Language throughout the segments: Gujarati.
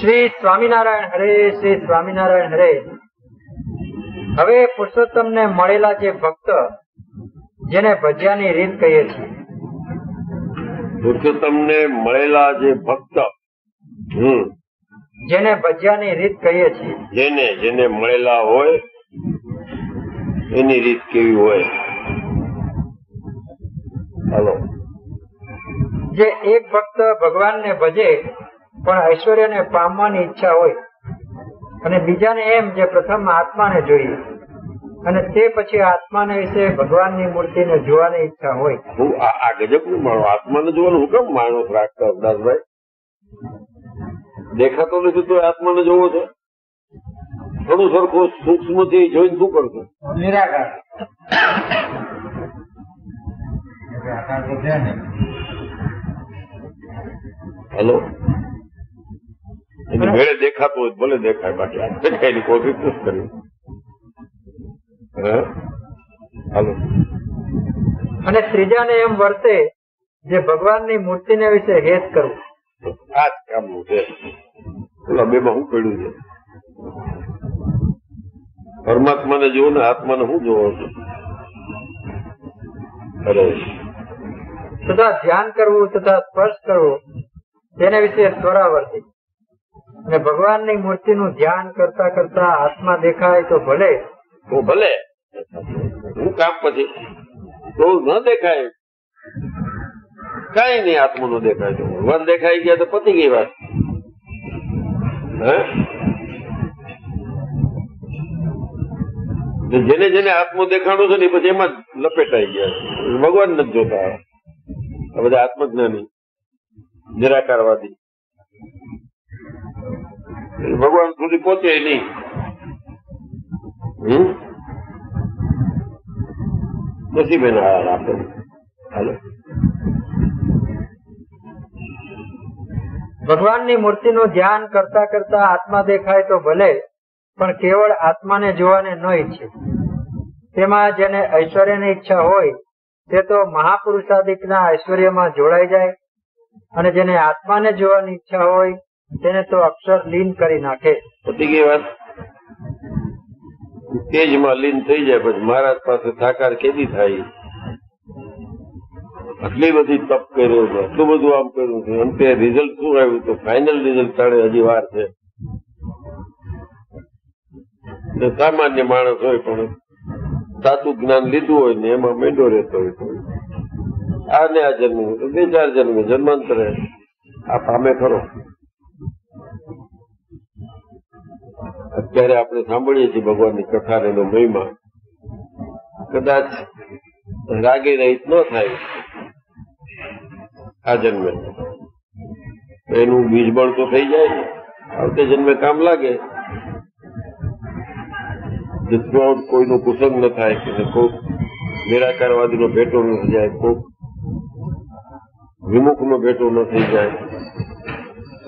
શ્રી સ્વામિનારાયણ હરે શ્રી સ્વામિનારાયણ હરે. હવે પુરુષોત્તમ ને મળેલા જે ભક્ત જેને ભજ્યાની રીત કહીએ છીએ. પુરુષોત્તમને મળેલા જે ભક્ત હમ જેને ભજ્યાની રીત કહીએ છીએ. જેને જેને મળેલા હોય એની રીત કેવી હોય? હાલો. જે એક ભક્ત ભગવાનને ભજે પણ ઐશ્વર્યને પામવાની ઈચ્છા હોય. અને બીજાને એમ જે પ્રથમ આત્માને જોઈએ. અને તે પછી આત્માને વિશે ભગવાનની મૂર્તિને જોવાની ઈચ્છા હોય. હું આ ગજબનું માણો? આત્માને જોવાનું હું કેમ માણસ રાખતા અવદાસભાઈ દેખાતો નથી તો આત્માને જોવો છો? થોડું સરખું સૂક્ષ્મથી જોઈને શું કરશો? નિરાકાર. હેલો? એની ભેળે દેખાતું હોય ભલે દેખાય બાકી દેખાયની કોશિશ જ કરી હાલો. અને ત્રીજાને એમ વર્તે જે ભગવાનની મૂર્તિને વિશે હેત કરવું આ જ કામનું છે. પેલા બે માં પડ્યું છે? પરમાત્માને જોવો ને આત્માને હું જોવો છું? અરે. તથા ધ્યાન કરવું તથા સ્પર્શ કરવો તેને વિશે ત્વરાવર્તી અને ભગવાનની મૂર્તિનું ધ્યાન કરતા કરતા આત્મા દેખાય તો ભલે. ભલે. હું કામ પછી ન દેખાય. કઈ નહીં આત્માનું દેખાય તો. ભગવાન દેખાઈ ગયા તો પતી ગઈ વાત. જેને જેને આત્મો દેખાડો છે ને પછી એમાં લપેટાઈ ગયા ભગવાન નથી જોતા. આ બધા આત્મજ્ઞાની, નિરાકારવાદી. ભગવાન સુધી પહોંચે નહીં. હાલ આપે હાલો. ભગવાનની મૂર્તિનું ધ્યાન કરતા કરતા આત્મા દેખાય તો ભલે, પણ કેવળ આત્માને જોવાને ન ઈચ્છે. તેમાં જેને ઐશ્વર્યની ઈચ્છા હોય, તે તો મહાપુરુષાદિકના ઐશ્વર્યમાં જોડાઈ જાય અને જેને આત્માને જોવાની ઈચ્છા હોય તેને તો અક્ષર લીન કરી નાખે. પતી ગઈ વાત તેજમાં લીન થઈ જાય, પછી મહારાજ પાસે સાકાર કેદી થાય? આટલી બધી તપ કર્યો છે, આટલું બધું આમ કર્યું છે અંતે રિઝલ્ટ શું આવ્યું? તો ફાઇનલ રિઝલ્ટ તાણે હજી વાર છે. સામાન્ય માણસ હોય, પણ સાચું જ્ઞાન લીધું હોય ને એમાં મેંડો રહેતો હોય આ ને આ જન્મ, બે ચાર જન્મ, જન્માંતરે. આ પામે ખરો. અત્યારે આપણે સાંભળીએ છીએ ભગવાનની કથા એનો મહિમા, કદાચ રાગે રહીત ન થાય આ જન્મે. એનું બીજબળ તો થઈ જાય આવતે જન્મે કામ લાગે. કોઈનું કુસંગ ન થાય કે કોઈક નિરાકારવાદીનો ભેટો ન થઈ જાય, કોઈક વિમુખનો ભેટો ન થઈ જાય,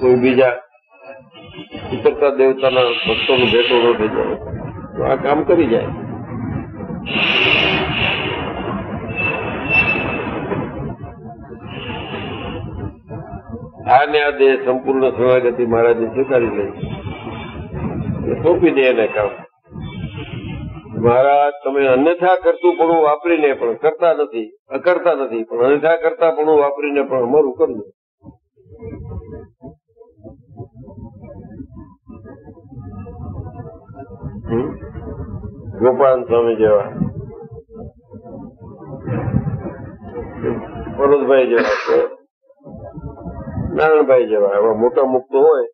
કોઈ બીજા ઉતરતા દેવતાના ભક્તોનો ભેટો જાય. તો આ કામ કરી જાય. આ ને આ દેહ સંપૂર્ણ શરણાગતિ મહારાજે સ્વીકારી લઈ. સોંપી દે એને કામ. મહારાજ, તમે અન્યથા કરતું પણ વાપરીને પણ, કરતા નથી, અકરતા નથી, પણ અન્યથા કરતા પણ વાપરીને પણ અમારું કરજો ગોપાલ સ્વામી જેવા. પરોશભાઈ જેવા કે નારાયણભાઈ જેવા. એવા મોટા મુક્ત હોય.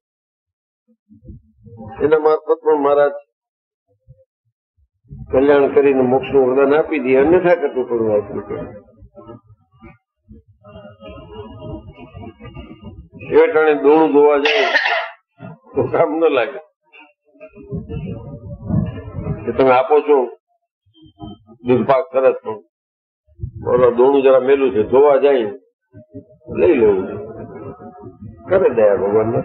એના મારફત પણ મહારાજ કલ્યાણ કરીને મોક્ષનું વરદાન આપી દે. અન્યથા કરતું પડવું આપ્યું છે એ ટાણે દોણું ધોવા જાય તો કામ ન લાગે. કે તમે આપો છો? દૂધ સરસ પણ. બોલો દોણું જરા મેલું છે જોવા જાય. લઈ લેવું કરે દયા ભગવાન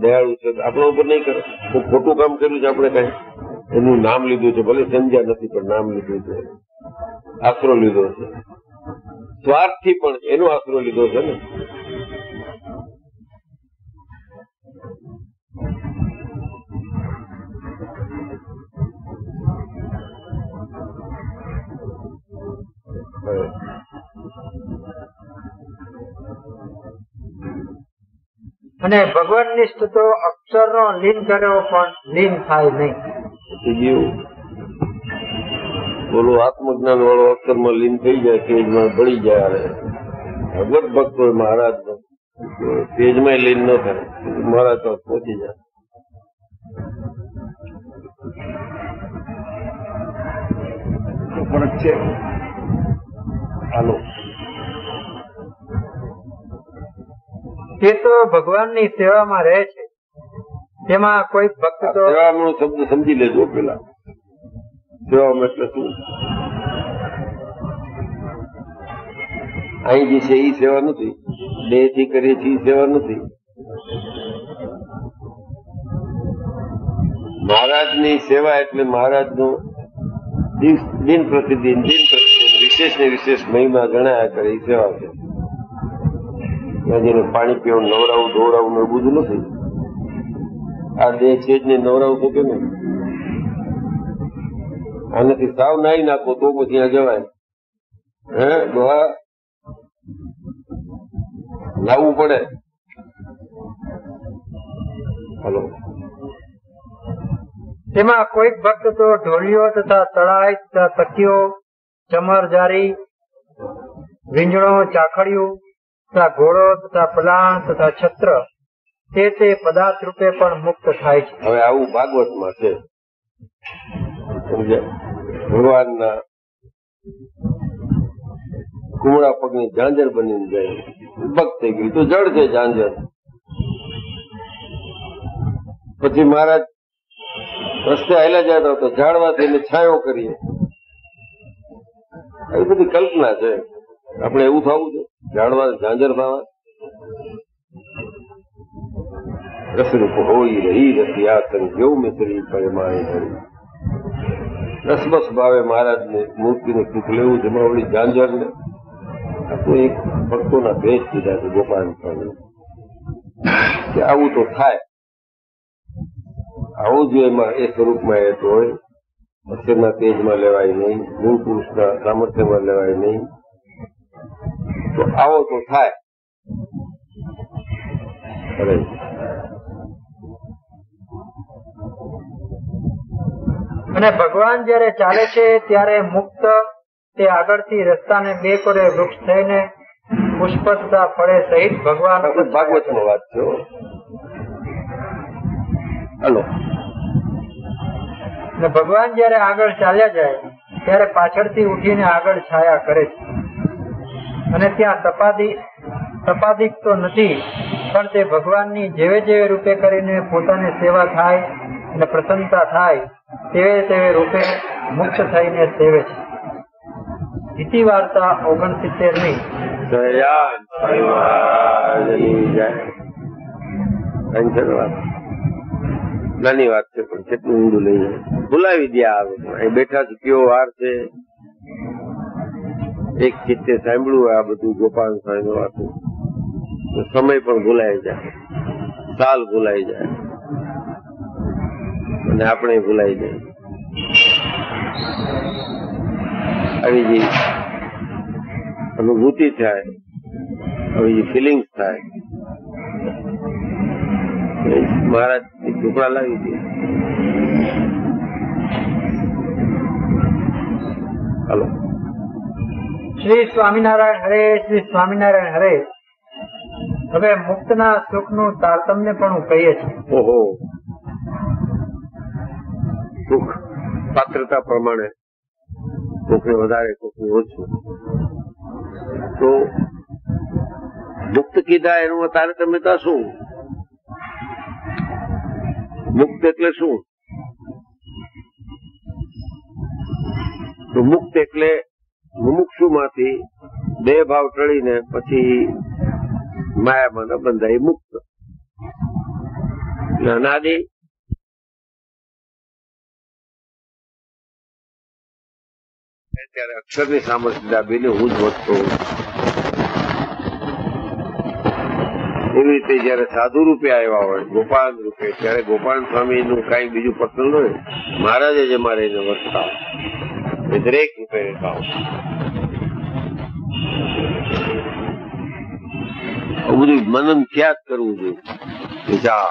દયાળુ છે, આપણા ઉપર નહીં કરે. હું ખોટું કામ કર્યું છે આપણે કઈ. એનું નામ લીધું છે, ભલે સંજ્યા નથી, પણ નામ લીધું છે. આશરો લીધો છે. સ્વાર્થથી પણ એનો આશરો લીધો છે ને. Evet. અને ભગવાનની સ્તુતો અક્ષરનો લીન કર્યો પણ લીન થાય નહીં. જીવ. આત્મજ્ઞાન વાળો અક્ષરમાં લીન થઈ જાય તેજમાં ભળી જાય ભગવત ભક્ત હોય મહારાજ તેજમાં લીન ન થાય મહારાજ તો પહોંચી જાય. પણ છે. હાલો એ તો ભગવાનની સેવામાં રહે છે. તેમાં કોઈ ભક્ત તો સેવાનો શબ્દ સમજી લેજો પેલા. સેવામાં એટલે શું? અહીં જે છે એ સેવા નથી. દેહથી કરીએ છીએ એ સેવા નથી. મહારાજની સેવા એટલે મહારાજનું દિન- દિન પ્રતિદિન. દિન વિશેષ ને વિશેષ મહિમા ગણાયા કરે એ સેવા છે. જેને પાણી પીવું નવરાવું, ધોવરાવું એવું બધું નથી. આ દેહ છે જ ને નવરાવું તો કેમ આનાથી સાવ નાઈ નાખો તો પછી આ જવાય. હે ડોહા લાવવું પડે. હલો. તેમાં કોઈક ભક્ત તો ઢોલિયો તથા તળાઈ તથા તકીઓ ચમર જારી વીંજણો ચાખડિયું, તથા ઘોડો, તથા પલાણ, તથા છત્ર, તે તે પદાર્થ રૂપે પણ મુક્ત થાય છે. હવે આવું ભાગવતમાં છે. ભગવાનના કુમળા પગની ઝાંઝર બની જાય. ભક્ત થઈ ગયું તો જડ છે ઝાંઝર. પછી મહારાજ રસ્તે હાલ્યા જતા તો ઝાડવાથી એને છાંયો કરીએ. આવી બધી કલ્પના છે. આપણે એવું થવું છે? જાણવા, ઝાંઝર થવા? રસરૂપ હોઈ રહી રસિયાસન કેવું મિશ્રી પરિમાણે ધરી રસબસ ભાવે મહારાજને મૂર્તિને સુખ લેવું જેમાં વળી ઝાંઝર ને આ તો એક ભક્તોના ભેદ કીધા છે ગોપાલ કે આવું તો થાય. આવું જો એમાં એ સ્વરૂપમાં એ તો હોય અક્ષરના તેજમાં લેવાય નહીં મૂળ પુરુષના સામર્થ્યમાં લેવાય નહીં. તો આવો તો થાય. અરે. અને ભગવાન જયારે ચાલે છે ત્યારે મુક્ત તે આગળથી રસ્તાને બે કરે વૃક્ષ થઈને પુષ્પ તથા ફળે સહિત ભગવાન ભાગવતમાં વાત છે હલો. અને ભગવાન જયારે આગળ ચાલ્યા જાય ત્યારે પાછળથી ઉઠીને આગળ છાયા કરે છે અને ત્યાં તપાદી તપાદિક તો નથી પણ તે ભગવાનની જેવે જેવે રૂપે કરીને પોતાને સેવા થાય અને પ્રસન્નતા થાય તેવે તેવે રૂપે મુક્ત થઈને સેવે છે ઇતિ વાર્તા ઓગણસિત્તેરની જય જય નાની વાત છે, પણ કેટલું ઊંડું લઈ જાય. ભૂલાવી દે આવે અહીં બેઠા છે, કયો વાર છે? એક ચિત્તે સાંભળ્યું આ બધું ગોપાલ સ્વામી વાતું. તો સમય પણ ભૂલાઈ જાય. સાલ ભૂલાઈ જાય. અને આપણે ભૂલાઈ જાય આવી જે અનુભૂતિ થાય, આવી જે ફિલિંગ્સ થાય મહારાજ ઢોકળા લાવી દે હલો. શ્રી સ્વામિનારાયણ હરે શ્રી સ્વામિનારાયણ હરે. હવે મુક્તના સુખનું તારતમ્ય પણ હું કહીએ છીએ ઓહો. સુખ પાત્રતા પ્રમાણે કોકને વધારે કોકને ઓછું. તો મુક્ત કીધા એનું તારતમ્યતા શું? મુક્ત એટલે શું? તો મુક્ત એટલે મુમુક્ષુ માંથી બે ભાવ ટળીને પછી માયામાં બંધાય મુક્ત. અનાદિ ત્યારે અક્ષરની સામર્થ્ય દાબીને હું જ વધતો એવી રીતે જયારે સાધુ રૂપે આવ્યા હોય, ગોપાલ રૂપે, ત્યારે ગોપાલ સ્વામી નું કઈ બીજું પર્સનલ હોય, મહારાજે જ અમારે એને વર્તતા દરેક રૂપે રહેતા હોય બધું મનન ક્યાં કરવું જોઈએ? જા.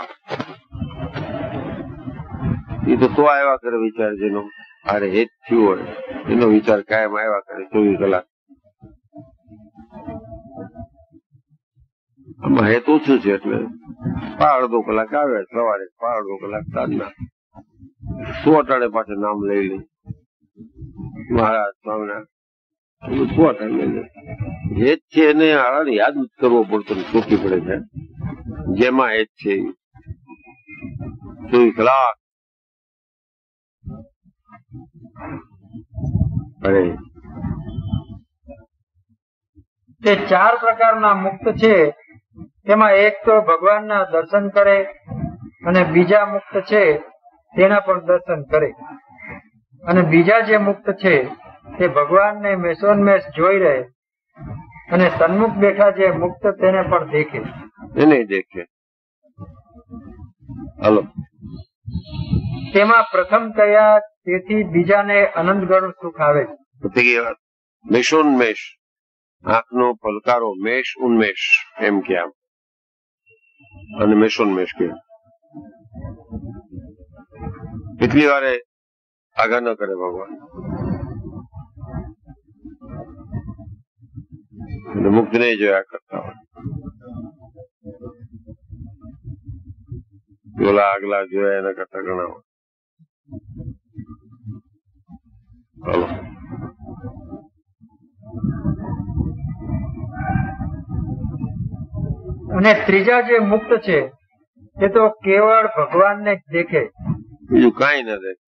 એ તો તો આવ્યા કરે વિચાર જેનો અરે હેત થયું હોય, એનો વિચાર કાયમ આવ્યા કરે ચોવીસ કલાક. આમાં હેતુ શું છે એટલે? અડધો કલાક આવે, સવારે અડધો કલાક સાંજના. સો અટાડે પાછળ નામ લઈ લે. મહારાજ સ્વામિનારાયણ લઈ લે. હેત છે એને યાદ કરવો પડતો ને પડે છે. જેમાં હેત છે. ચોવીસ કલાક. અરે. તે ચાર પ્રકારના મુક્ત છે. તેમાં એક તો ભગવાનના દર્શન કરે અને બીજા મુક્ત છે તેના પણ દર્શન કરે. અને બીજા જે મુક્ત છે તે ભગવાનને મેસોન્મેષ જોઈ રહે અને સન્મુખ બેઠા જે મુક્ત તેને પણ દેખે. એને દેખે. હલો. તેમાં પ્રથમ કયા તેથી બીજાને અનંત ગણું સુખ આવે મેષોન્મેષ આંખનો પલકારો મેષ ઉન્મેષ એમ કે આમ. અને મેષોન્મેષ કે. કેટલી વારે આગા ન કરે ભગવાન. અને મુક્ત નહીં જોયા કરતા હોય. પેલા આગલા જોયા એના કરતા ઘણા હોય. અને ત્રીજા જે મુક્ત છે, એ તો કેવળ ભગવાનને દેખે. બીજું કઈ ન દેખે.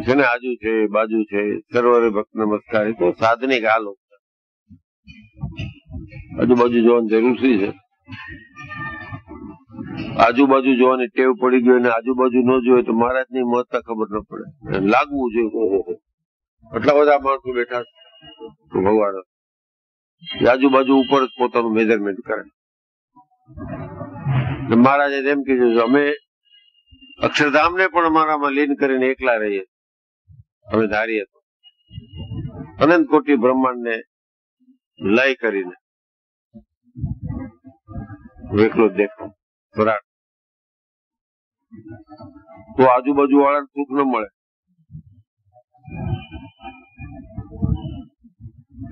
છે ને આજુ છે, બાજુ છે, સર્વરે ભક્ત નમસ્કાર. તો સાધનિક આ આજુબાજુ જોવાની જરૂર છે? આજુબાજુ જોવાની ટેવ પડી ગયો અને આજુબાજુ ન જોઈએ તો મહારાજની મહત્તા ખબર ન પડે. લાગવું જોઈએ. આટલા બધા માણસો બેઠા. ભગવાન આજુબાજુ ઉપર પોતાનું મેજરમેન્ટ કરે મહારાજે એમ કીધું અમે અક્ષરધામને પણ અમારામાં લીન કરીને એકલા રહીએ, અમે ધારીએ તો. અનંત કોટી બ્રહ્માંડને લય કરીને એકલો દેખાવ વિરાટ તો આજુબાજુ વાળાને સુખ ન મળે.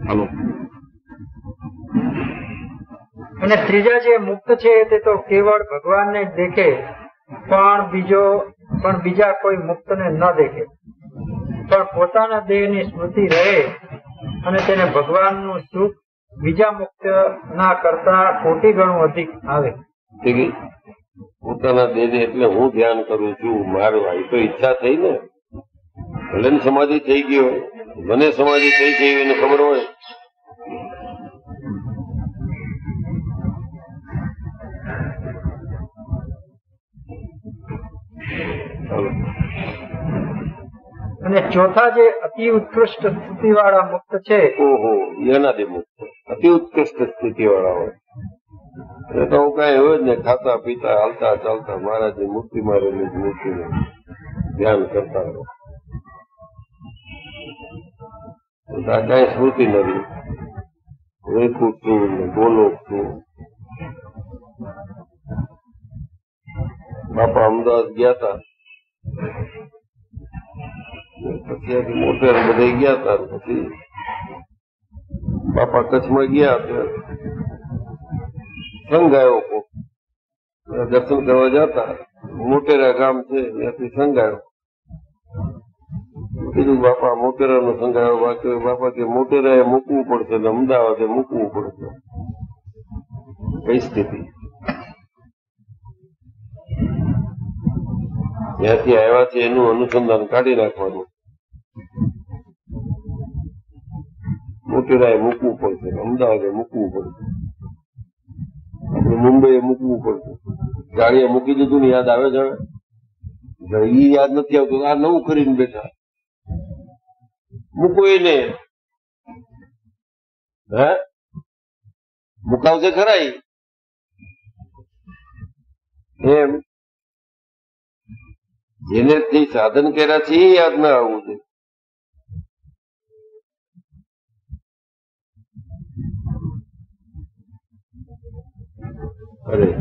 હાલો. અને ત્રીજા જે મુક્ત છે તે તો કેવળ ભગવાનને દેખે, પણ બીજો, પણ બીજા કોઈ મુક્તને ન દેખે. પણ પોતાના દેહની સ્મૃતિ રહે અને તેને ભગવાનનું સુખ બીજા મુક્ત ના કરતા કોટી ગણું અધિક આવે. ગઈ પોતાના દેહ એટલે હું ધ્યાન કરું છું, મારું, આ તો ઈચ્છા થઈ ને. ભલે સમાધિ થઈ ગઈ હોય, મને સમાધિ થઈ છે એને ખબર હોય. અને ચોથા જે અતિ ઉત્કૃષ્ટ સ્થિતિ વાળા મુક્ત છે અતિ ઉત્કૃષ્ટ સ્થિતિ વાળા હોય. એ તો કઈ હોય ને ખાતા પીતા, હાલતા ચાલતા, મહારાજની મૂર્તિ મારેલી મૂર્તિ ધ્યાન કરતા રહો કઈ સ્મૃતિ નથી. વેખું છું ને છું. બાપા અમદાવાદ ગયા હતા પછી મોટેરા બધે ગયા હતા પછી બાપા કચ્છમાં ગયા હતા સંઘ આવ્યો કોક. દર્શન કરવા જતા. મોટેરા ગામ છે, ત્યાંથી સંઘ આવ્યો. કીધું બાપા મોટેરા નો સંઘ આવ્યો. બાકી બાપા કે મોટેરા એ મૂકવું પડશે અમદાવાદે મૂકવું પડશે. પરિસ્થિતિ સ્થિતિ? ત્યાંથી આવ્યા છે એનું અનુસંધાન કાઢી નાખવાનું. મોટેરાએ મૂકવું પડશે અમદાવાદે મૂકવું પડશે. આપણે મુંબઈએ મૂકવું પડશે. ગાડીએ મૂકી દીધું ને યાદ આવે જાણે? ઈ યાદ નથી આવતું, આ નવું કરીને બેઠા. મૂકો એને. હે? મુકાવશે ખરાઈ એમ. જેને સાધન કર્યા છે એ યાદ ના આવવું જોઈએ. અરે.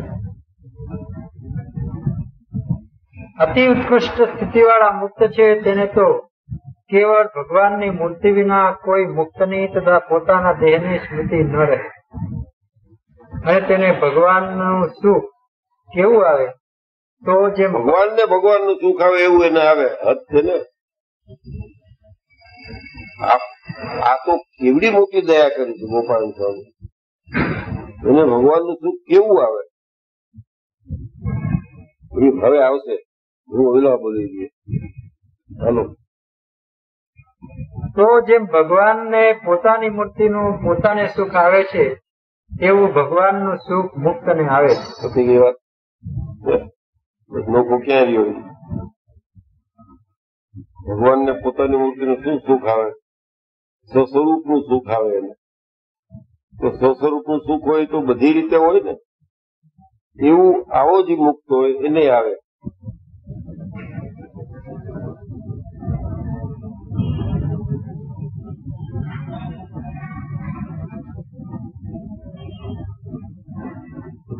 અતિ ઉત્કૃષ્ટ સ્થિતિવાળા મુક્ત છે તેને તો કેવળ ભગવાનની મૂર્તિ વિના કોઈ મુક્તની તથા પોતાના દેહની સ્મૃતિ ન રહે. અને તેને ભગવાનનું સુખ કેવું આવે? તો જે ભગવાન ને ભગવાન સુખ આવે એવું એને આવે. હદ છે ને? આ તો કેવડી મોટી દયા કરી છે ગોપાલ સ્વામી. એને ભગવાનનું સુખ કેવું આવે? હવે આવશે. હું ઓલા બોલી દઈએ ચાલો તો જેમ ભગવાનને પોતાની મૂર્તિનું પોતાને સુખ આવે છે એવું ભગવાનનું સુખ મુક્તને આવે છે. ગઈ વાત? લોકો ક્યાં રહ્યો? ભગવાન ને પોતાની મૂર્તિનું શું સુખ આવે? સ્વસ્વરૂપનું સુખ આવે એને. તો સ્વસ્વરૂપનું સુખ હોય તો બધી રીતે હોય ને? એવું આવો જ મુક્ત હોય એને આવે.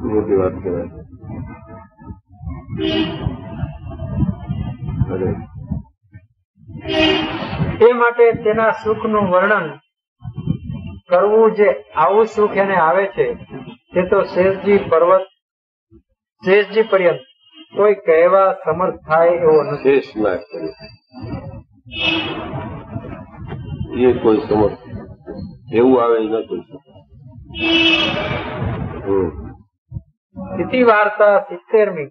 મોટી વાત કહેવાય. એ માટે તેના સુખનું વર્ણન કરવું જે આવું સુખ એને આવે છે તે તો શેષજી પર્વત શેષજી પર્યંત. કોઈ કહેવા સમર્થ થાય એવો નથી. શેષ ના એ કોઈ સમર્થ એવું આવે એ ન કોઈ સ્થિતિ વાર્તા સિત્તેરમી.